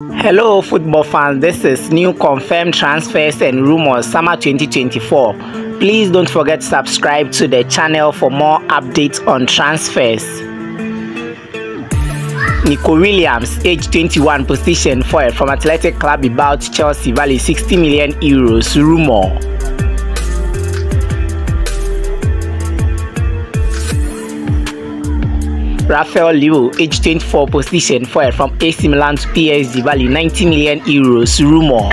Hello, football fans. This is new confirmed transfers and rumors summer 2024. Please don't forget to subscribe to the channel for more updates on transfers. Nico Williams, age 21, position forward from Athletic Club about Chelsea, value 60 million euros. Rumor. Rafael Liu, age 24, position forward from AC Milan to PSG, value 90 million euros. Rumor.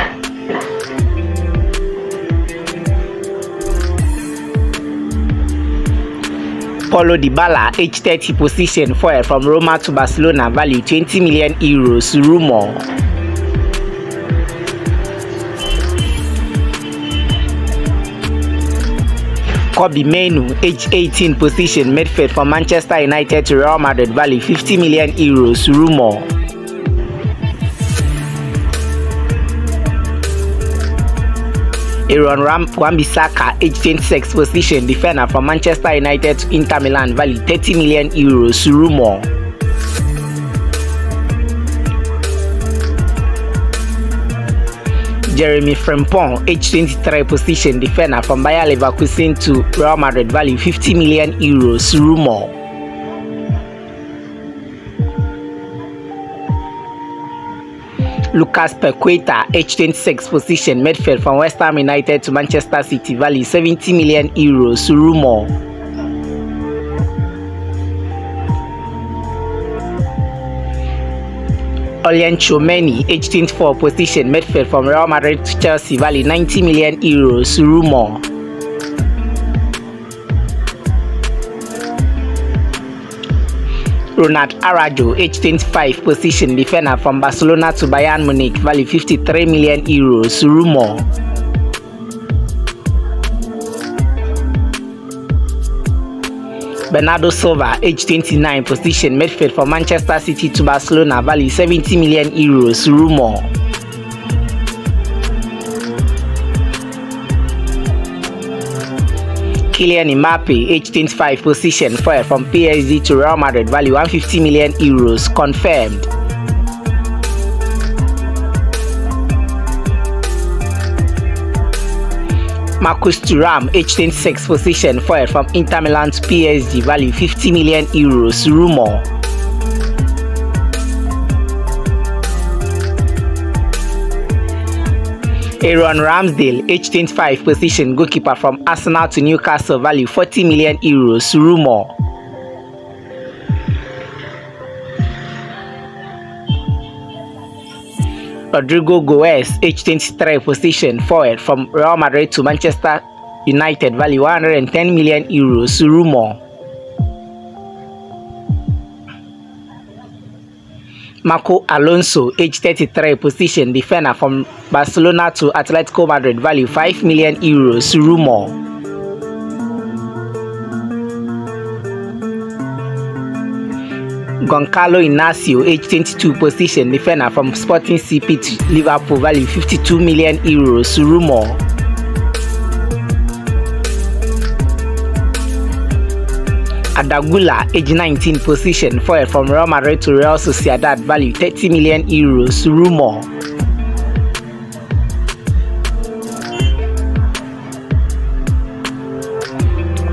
Paulo Dybala, age 30, position forward from Roma to Barcelona, value 20 million euros. Rumor. Kobe Menu, age 18, position midfield from Manchester United to Real Madrid, value 50 million euros. Rumor. Aaron Ram Wan-Bissaka, age 26, position defender from Manchester United to Inter Milan, value 30 million euros. Rumor. Jeremy Frimpong, age 23, position defender from Bayer Leverkusen to Real Madrid, value 50 million euros. Rumor. Lucas Paqueta, age 26, position midfield from West Ham United to Manchester City, value 70 million euros. Rumor. Olien Chomeni, age 24, position midfield from Real Madrid to Chelsea, value 90 million euros. Rumor. Ronald Arajo, age 25, position defender from Barcelona to Bayern Munich, value 53 million euros. Rumor. Bernardo Silva, age 29, position midfield for Manchester City to Barcelona, value 70 million euros. Rumor. Kylian Mbappe, age 25, position forward from PSG to Real Madrid, value 150 million euros. Confirmed. Marcus Thuram, age 26, position fired from Inter Milan to PSG, value 50 million euros. Rumor. Aaron Ramsdale, age 25, position goalkeeper from Arsenal to Newcastle, value 40 million euros. Rumor. Rodrygo Goes, age 23, position forward from Real Madrid to Manchester United, value 110 million euros. Rumor. Marco Alonso, age 33, position defender from Barcelona to Atletico Madrid, value 5 million euros. Rumor. Goncalo Inacio, age 22, position defender from Sporting CP to Liverpool, value 52 million euros. Rumor. Adagula, age 19, position forward from Real Madrid to Real Sociedad, value 30 million euros. Rumor.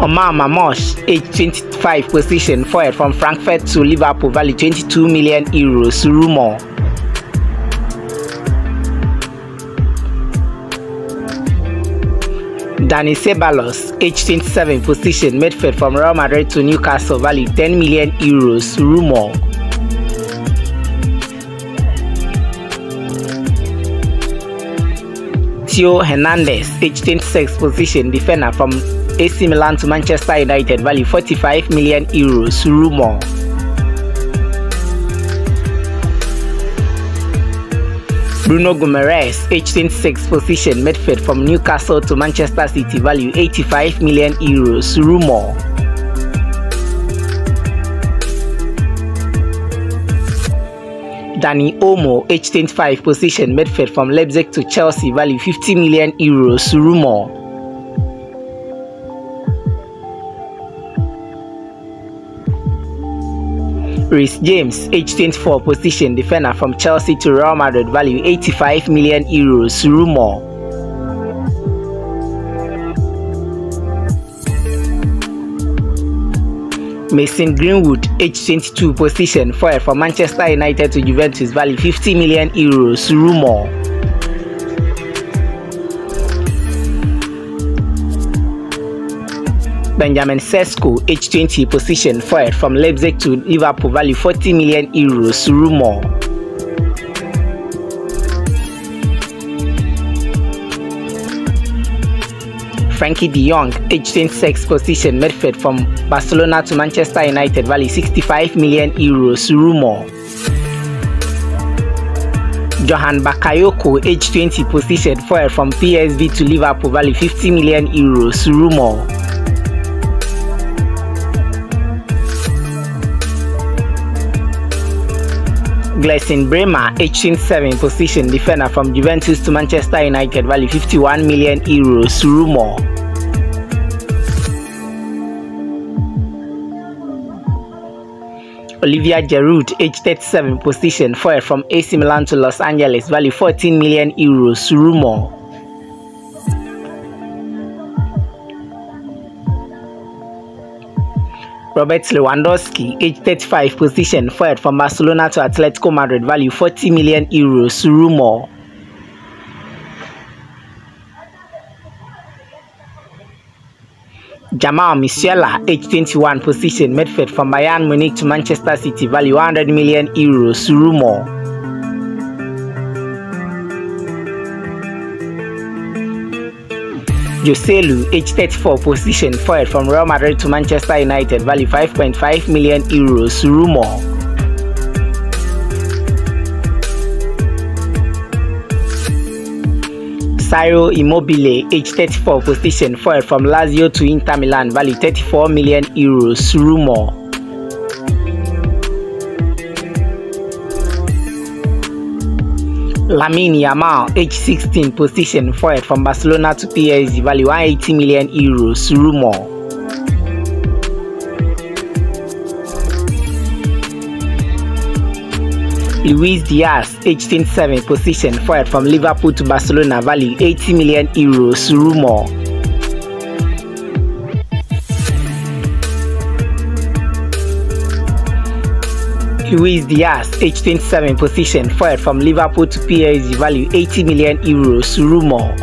Omar Marmoush, age 25, position forward from Frankfurt to Liverpool, value 22 million euros. Rumor. Dani Ceballos, age 27, position midfield from Real Madrid to Newcastle, value 10 million euros. Rumor. Theo Hernandez, age 26, position defender from AC Milan to Manchester United, value 45 million euros. Rumor. Bruno Guimaraes, age 26, position midfield from Newcastle to Manchester City, value 85 million euros. Rumor. Dani Olmo, age 25, position midfield from Leipzig to Chelsea, value 50 million euros. Rumor. Reece James, age 24, position defender from Chelsea to Real Madrid, value 85 million euros. Rumor. Mason Greenwood, age 22, position forward from Manchester United to Juventus, value 50 million euros. Rumor. Benjamin Sesko, age 20, position fired from Leipzig to Liverpool, value 40 million euros. Rumor. Frenkie de Jong, age 26, position midfield from Barcelona to Manchester United, value 65 million euros. Rumor. Johan Bakayoko, age 20, position forward from PSV to Liverpool, value 50 million euros. Rumor. Gleison Bremer, age 27, position defender from Juventus to Manchester United, value 51 million euros. Rumor. Olivier Giroud, age 37, position forward from AC Milan to Los Angeles, value 14 million euros. Rumor. Robert Lewandowski, age 35, position forward from Barcelona to Atletico Madrid, value 40 million euros. Rumor. Jamal Musiala, age 21, position midfield from Bayern Munich to Manchester City, value 100 million euros. Rumor. Joselu, age 34, position forward from Real Madrid to Manchester United, value 5.5 million euros. Rumor. Ciro Immobile, age 34, position forward from Lazio to Inter Milan, value 34 million euros. Rumor. Lamine Yamal, age 16, position forward from Barcelona to PSG, value 180 million euros. Rumor. Luis Diaz, age 27, position forward from Liverpool to Barcelona, value 80 million euros. Rumor. Luis Diaz, age 27, position forward from Liverpool to PSG, value 80 million euros. Rumor.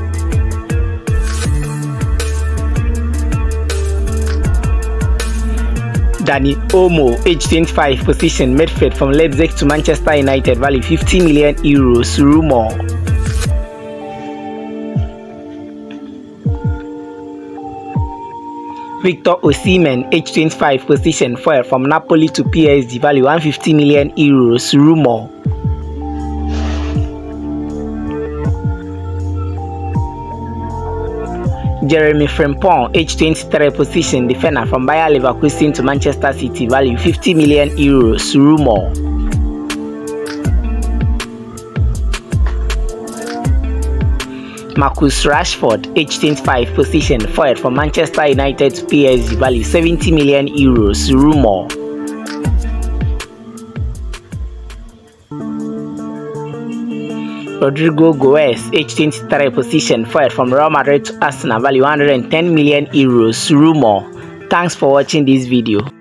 Dani Olmo, age 25, position midfield from Leipzig to Manchester United, value 50 million euros. Rumor. Victor Osimhen, age 25, position forward from Napoli to PSG, value 150 million euros. Rumor. Jeremy Frimpong, age 23, position defender from Bayer Leverkusen to Manchester City, value 50 million euros. Rumor. Marcus Rashford, age 25, position fired from Manchester United to PSG, value 70 million euros. Rumor. Rodrygo Goes, age 23, position fired from Real Madrid to Arsenal, value 110 million euros. Rumor. Thanks for watching this video.